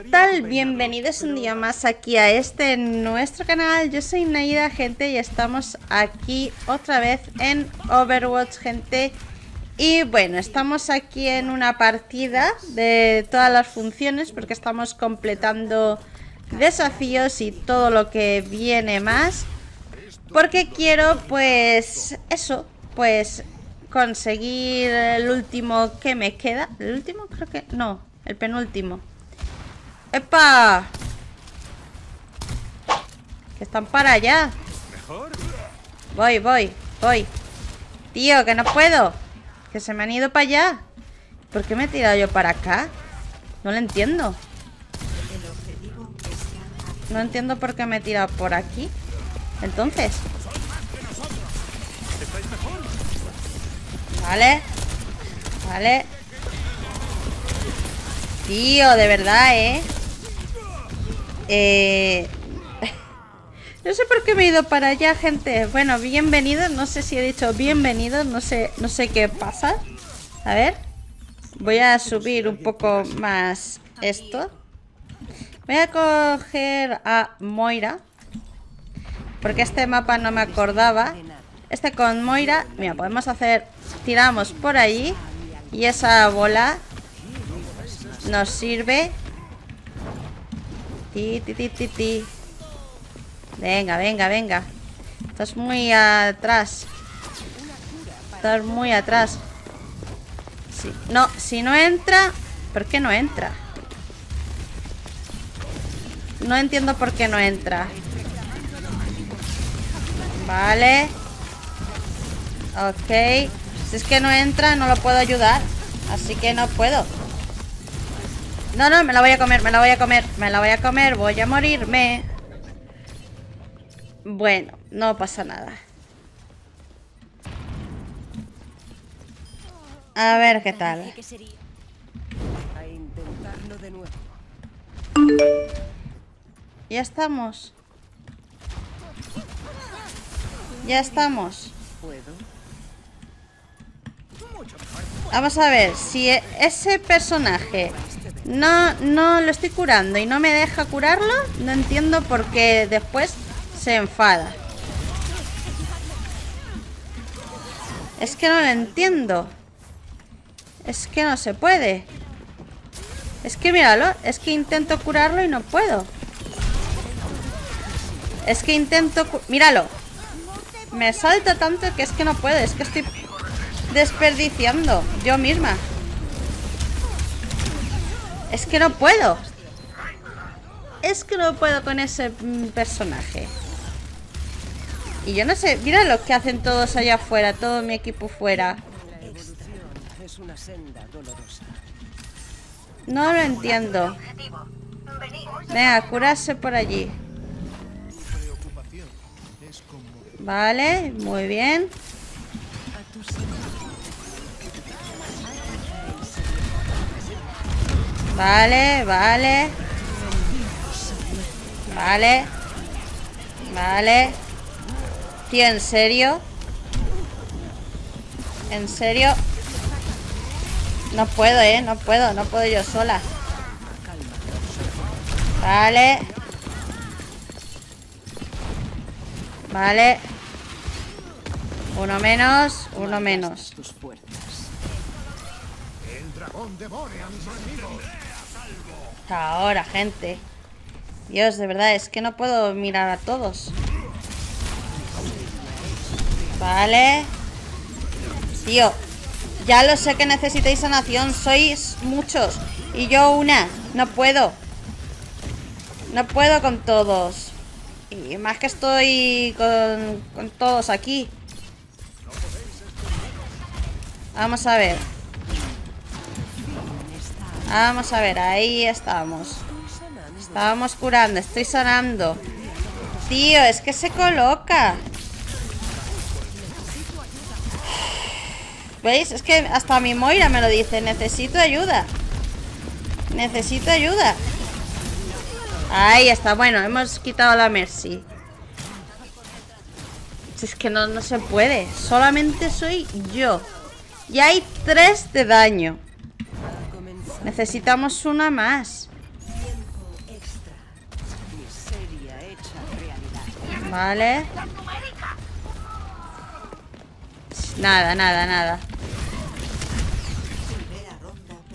tal? Bienvenidos un día más aquí a este nuestro canal. Yo soy Naida, gente, y estamos aquí otra vez en Overwatch, gente. Y bueno, estamos aquí en una partida de todas las funciones porque estamos completando desafíos y todo lo que viene más. Porque quiero, pues, eso, pues, conseguir el último que me queda. ¿El último? Creo que... No, el penúltimo. ¡Epa! Que están para allá. Voy, voy, voy. Tío, que no puedo. Que se me han ido para allá. ¿Por qué me he tirado yo para acá? No lo entiendo. No entiendo por qué me he tirado por aquí. Entonces. Vale. Vale. Tío, de verdad, ¿eh? Eh... No sé por qué me he ido para allá, gente. Bueno, bienvenidos. No sé si he dicho bienvenidos. No sé, no sé qué pasa. A ver. Voy a subir un poco más esto. Voy a coger a Moira. Porque este mapa no me acordaba. Este con Moira. Mira, podemos hacer... Tiramos por allí. Y esa bola nos sirve. Ti, ti, ti. Venga, venga, venga. Estás muy atrás. Estás muy atrás. no, si no entra... ¿Por qué no entra? No entiendo por qué no entra. Vale. Ok. Si es que no entra, no lo puedo ayudar. Así que no puedo. No, no, me la voy a comer, me la voy a comer, me la voy a comer, voy a morirme. Bueno, no pasa nada. A ver qué tal. Ya estamos. Ya estamos. Vamos a ver, si e-, ese personaje no, no lo estoy curando y no me deja curarlo, no entiendo por qué después se enfada. Es que no lo entiendo. Es que no se puede. Es que míralo, es que intento curarlo y no puedo. Es que intento... Míralo. Me salta tanto que es que no puedo. Es que estoy desperdiciando yo misma. Es que no puedo. Es que no puedo con ese mm, personaje. Y yo no sé, mira lo que hacen todos allá afuera, todo mi equipo fuera. No lo entiendo. Venga, curarse por allí. Vale, muy bien. Vale, vale. Vale. Vale. Tío, ¿en serio? ¿En serio? No puedo, ¿eh? No puedo, no puedo yo sola. Vale. Vale. Uno menos, uno menos. Ahora, gente. Dios, de verdad, es que no puedo mirar a todos. Vale. Tío, ya lo sé que necesitáis sanación. Sois muchos. Y yo una. No puedo. No puedo con todos. Y más que estoy con, con todos aquí. Vamos a ver. Vamos a ver, ahí estamos. Estábamos curando, estoy sanando. Tío, es que se coloca. ¿Veis? Es que hasta mi Moira me lo dice. Necesito ayuda. Necesito ayuda. Ahí está. Bueno, hemos quitado la Mercy. Es que no, no se puede. Solamente soy yo. Y hay tres de daño. Necesitamos una más. Vale. Nada, nada, nada.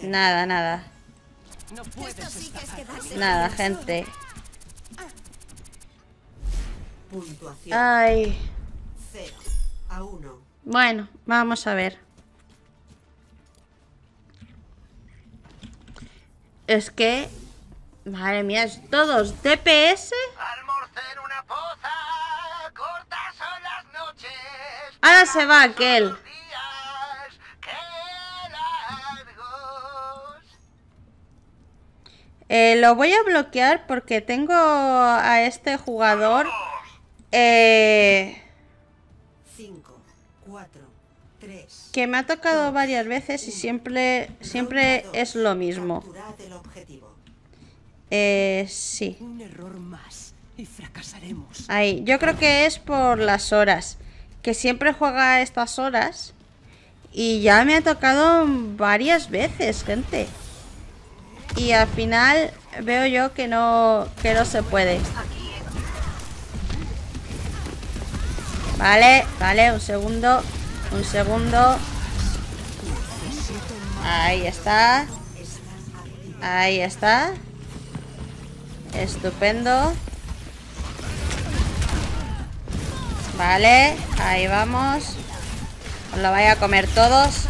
Nada, nada. Nada, gente. Ay. Bueno, vamos a ver. Es que... Madre mía, es todos DPS. Ahora se va aquel. Eh, lo voy a bloquear porque tengo a este jugador. Eh, que me ha tocado varias veces y siempre, siempre es lo mismo. Eh, sí. Ahí, yo creo que es por las horas. Que siempre juega a estas horas. Y ya me ha tocado varias veces, gente. Y al final veo yo que no, que no se puede. Vale, vale, un segundo. Un segundo. Ahí está. Ahí está. Estupendo. Vale, ahí vamos. Os lo vaya a comer todos.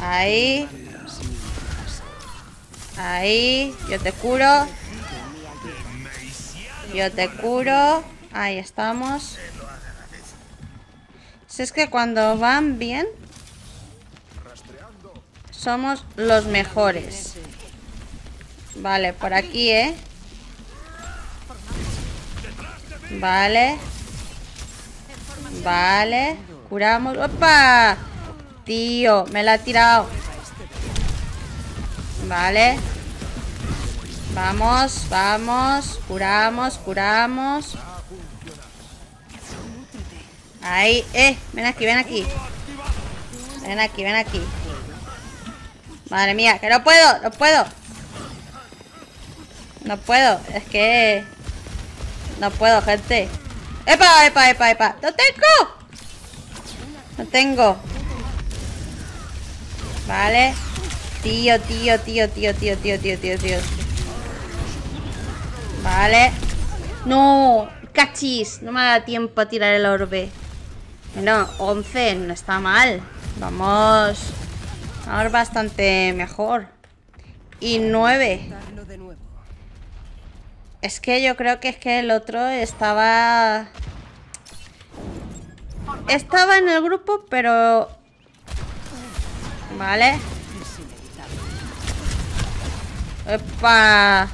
Ahí. Ahí, yo te curo. Yo te curo. Ahí estamos. Si es que cuando van bien, somos los mejores. Vale, por aquí, ¿eh? Vale. Vale. Curamos. ¡Opa! Tío, me la ha tirado. Vale. Vamos, vamos. Curamos, curamos. Ahí, eh. Ven aquí, ven aquí. Ven aquí, ven aquí. Madre mía, que no puedo, no puedo. No puedo, es que... No puedo, gente. ¡Epa, epa, epa, epa! ¡No tengo! No tengo. Vale. Tío, tío, tío, tío, tío, tío, tío, tío, tío. Vale. No, cachis. No me da tiempo a tirar el orbe. No, 11, no está mal. Vamos. Vamos bastante mejor. Y 9. Es que yo creo que es que el otro estaba... Estaba en el grupo, pero... Vale. ¡Epa!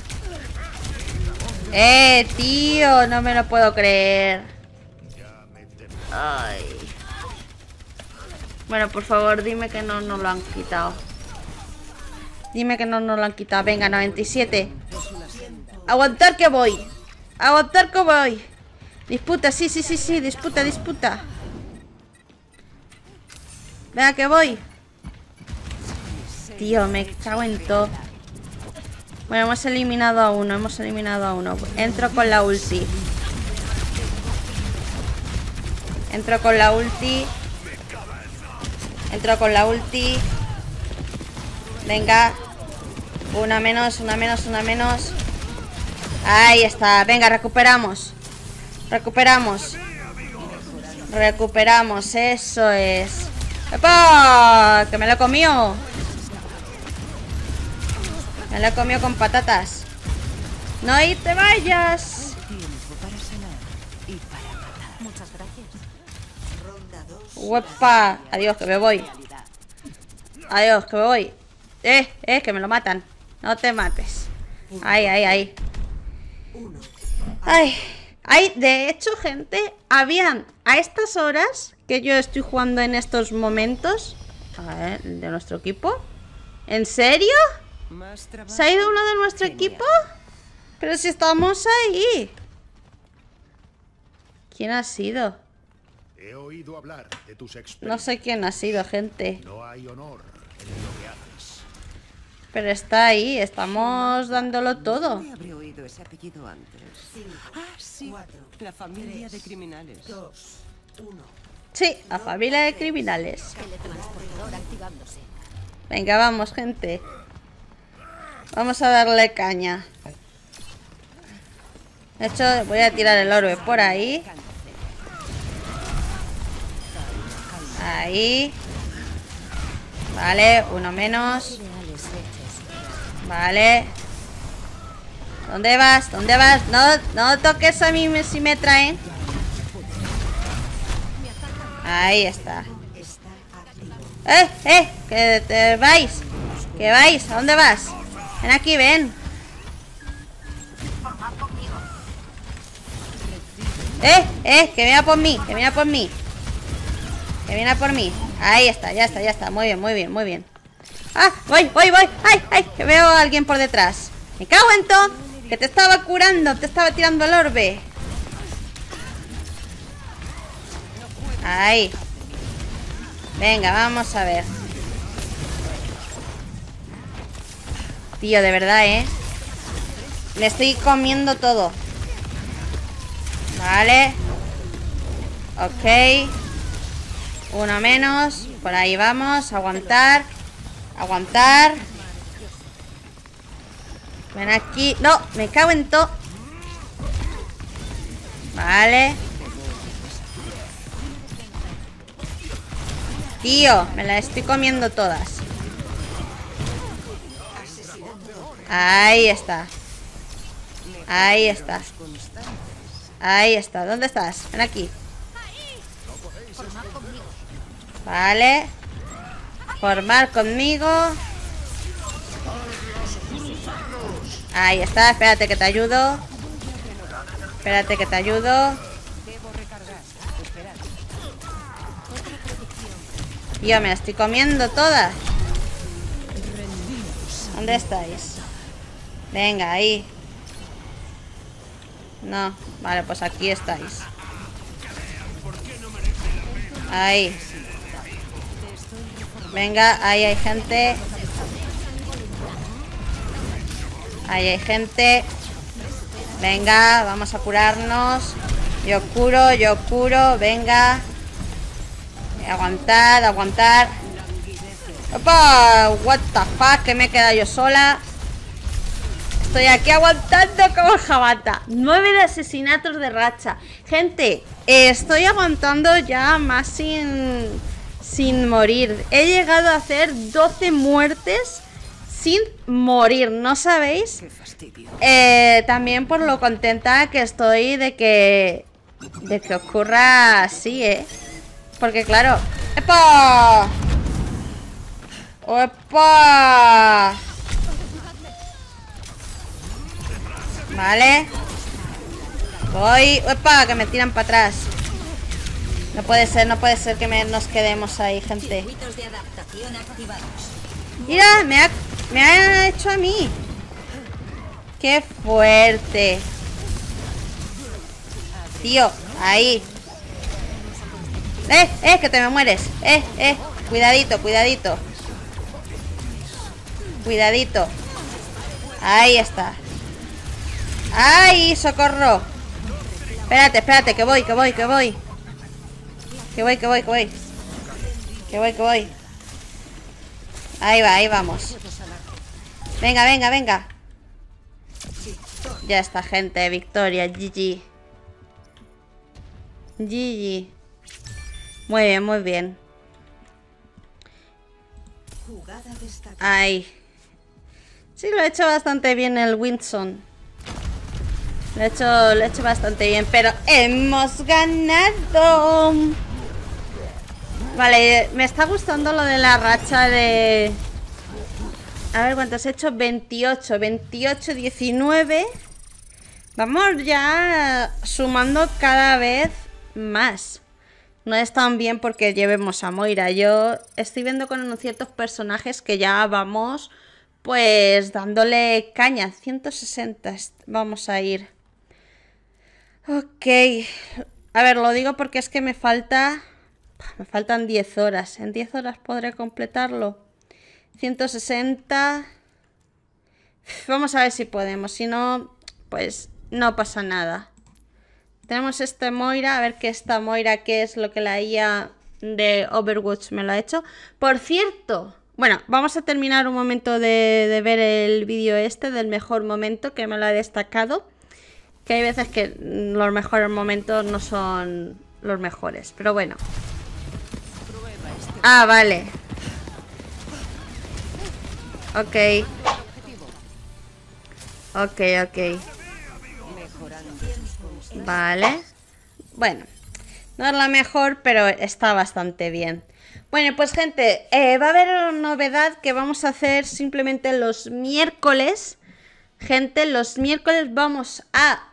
¡Eh, tío! No me lo puedo creer. Ay. Bueno, por favor, dime que no nos lo han quitado. Dime que no nos lo han quitado. Venga, 97. Aguantar que voy. Aguantar que voy. Disputa, sí, sí, sí, sí. Disputa, disputa. Venga, que voy. Tío, me cago en todo. Bueno, hemos eliminado a uno, hemos eliminado a uno. Entro con la ulti. Entro con la ulti. Entro con la ulti. Venga. Una menos, una menos, una menos. Ahí está. Venga, recuperamos. Recuperamos. Recuperamos. Eso es. ¡Epa! Que me lo comió. Me lo he comido con patatas. No y te vayas. Huepa. Adiós, que me voy. Adiós, que me voy. Eh, eh, que me lo matan. No te mates. Ay, ay, ay. Ay. Ay, de hecho, gente, habían a estas horas que yo estoy jugando en estos momentos. A ver, de nuestro equipo. ¿En serio? ¿Se ha ido uno de nuestro equipo? Pero si estamos ahí. ¿Quién ha sido? He oído hablar de tus no sé quién ha sido, gente. No hay honor en lo que haces. Pero está ahí, estamos dándolo todo. oído ese apellido antes. ah, sí. la familia de criminales. Sí, a familia de criminales. Venga, vamos, gente. Vamos a darle caña. De hecho, voy a tirar el orbe por ahí. Ahí. Vale, uno menos. Vale. ¿Dónde vas? ¿Dónde vas? No, no toques a mí si me traen. Ahí está. ¡Eh, eh! ¡Que te vais! ¡Que vais! ¿A dónde vas? Ven aquí, ven. ¡Eh, eh! Que venga por mí, que venga por mí. Que viene por mí. Ahí está, ya está, ya está. Muy bien, muy bien, muy bien. ¡Ah! ¡Voy, voy, voy! ¡Ay, ay! Que veo a alguien por detrás. ¡Me cago en todo! Que te estaba curando, te estaba tirando el orbe. Ahí. Venga, vamos a ver. Tío, de verdad, ¿eh? Le estoy comiendo todo. Vale. Ok. Uno menos. Por ahí vamos. Aguantar. Aguantar. Ven aquí. No, me cago en todo. Vale. Tío, me la estoy comiendo todas. Ahí está. Ahí está. Ahí está. ¿Dónde estás? Ven aquí. Vale. Formar conmigo. Ahí está. Espérate que te ayudo. Espérate que te ayudo. Yo me estoy comiendo todas. ¿Dónde estáis? Venga, ahí. No, vale, pues aquí estáis. Ahí. Venga, ahí hay gente. Ahí hay gente. Venga, vamos a curarnos. Yo curo, yo curo, venga. Aguantar, aguantar. ¡Opa! What the fuck, que me queda yo sola. Estoy aquí aguantando como jabata. Nueve de asesinatos de racha. Gente, estoy aguantando ya más sin, sin morir. He llegado a hacer 12 muertes sin morir, ¿no sabéis? Eh, también por lo contenta que estoy de que, de que ocurra así, ¿eh? Porque claro... ¡Epa! ¡Epa! Vale. Voy... ¡Epa! Que me tiran para atrás. No puede ser, no puede ser que nos quedemos ahí, gente. Mira, me ha, me ha hecho a mí. ¡Qué fuerte! Tío, ahí. ¡Eh! ¡Eh! Que te me mueres. ¡Eh! ¡Eh! Cuidadito, cuidadito. Cuidadito. Ahí está. ¡Ay! ¡Socorro! Espérate, espérate, que voy, que voy, que voy. Que voy, que voy, que voy. Que voy, que voy. Ahí va, ahí vamos. Venga, venga, venga. Ya está, gente. Victoria, GG. GG. Muy bien, muy bien. Ay. Sí, lo he hecho bastante bien el Winson. Lo he hecho, lo he hecho bastante bien, pero hemos ganado. Vale, me está gustando lo de la racha de... A ver, ¿cuántos he hecho? 28, 28, 19. Vamos ya sumando cada vez más no es tan bien porque llevemos a Moira. Yo estoy viendo con ciertos personajes que ya vamos pues dándole caña. 160 vamos a ir. Ok. A ver, lo digo porque es que me falta... Me faltan 10 horas. En 10 horas podré completarlo. 160... Vamos a ver si podemos. Si no, pues no pasa nada. Tenemos este Moira, a ver qué esta Moira, qué es lo que la IA de Overwatch me lo ha hecho. Por cierto, bueno, vamos a terminar un momento de, de ver el vídeo este del mejor momento que me lo ha destacado. Que hay veces que los mejores momentos no son los mejores, pero bueno. Ah, vale. Ok. Ok, ok. Vale. Bueno, no es la mejor, pero está bastante bien. Bueno, pues gente, eh, va a haber una novedad que vamos a hacer simplemente los miércoles. Gente, los miércoles vamos a...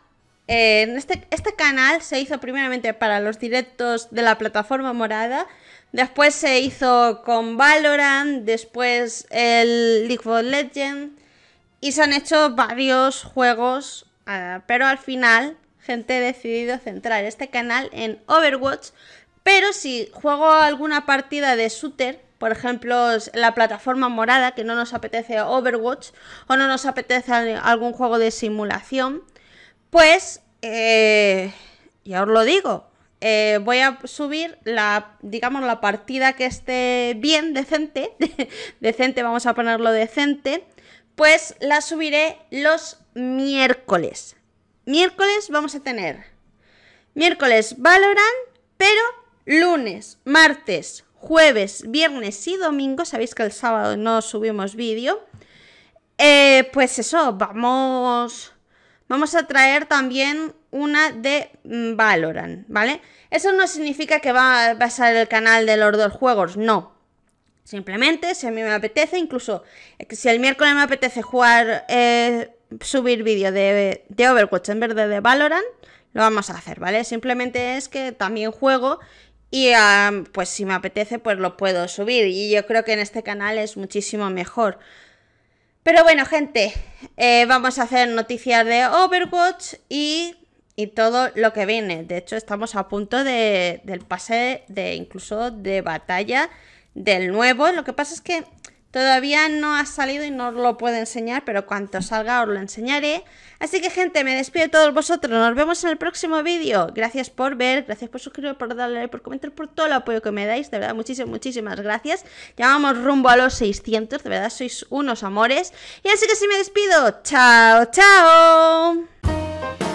Eh, este, este canal se hizo primeramente para los directos de la plataforma morada. Después se hizo con Valorant, después el League of Legends. Y se han hecho varios juegos, uh, pero al final gente he decidido centrar este canal en Overwatch, pero si juego alguna partida de shooter, por ejemplo, la plataforma morada, que no nos apetece Overwatch o no nos apetece algún juego de simulación, pues, eh, ya os lo digo, eh, voy a subir la, digamos, la partida que esté bien, decente, decente, vamos a ponerlo decente, pues la subiré los miércoles. Miércoles vamos a tener miércoles Valorant, pero lunes, martes, jueves, viernes y domingo, sabéis que el sábado no subimos vídeo, eh, pues eso, vamos, vamos a traer también una de mm, Valorant, ¿vale? Eso no significa que va, a ser el canal de los dos juegos, no. Simplemente, si a mí me apetece, incluso si el miércoles me apetece jugar, eh, subir vídeo de, de Overwatch en vez de, de Valorant, lo vamos a hacer, ¿vale? Simplemente es que también juego y pues si me apetece pues lo puedo subir y yo creo que en este canal es muchísimo mejor. Pero bueno gente, eh, vamos a hacer noticias de Overwatch y, y, todo lo que viene. De hecho estamos a punto de, del pase de incluso de batalla del nuevo. Lo que pasa es que Todavía no ha salido y no os lo puedo enseñar, pero cuando salga os lo enseñaré. Así que gente, me despido de todos vosotros. Nos vemos en el próximo vídeo. Gracias por ver, gracias por suscribiros, por darle like, por comentar, por todo el apoyo que me dais. De verdad, muchísimas, muchísimas gracias. Ya vamos rumbo a los 600. De verdad, sois unos amores. Y así que sí me despido. Chao, chao.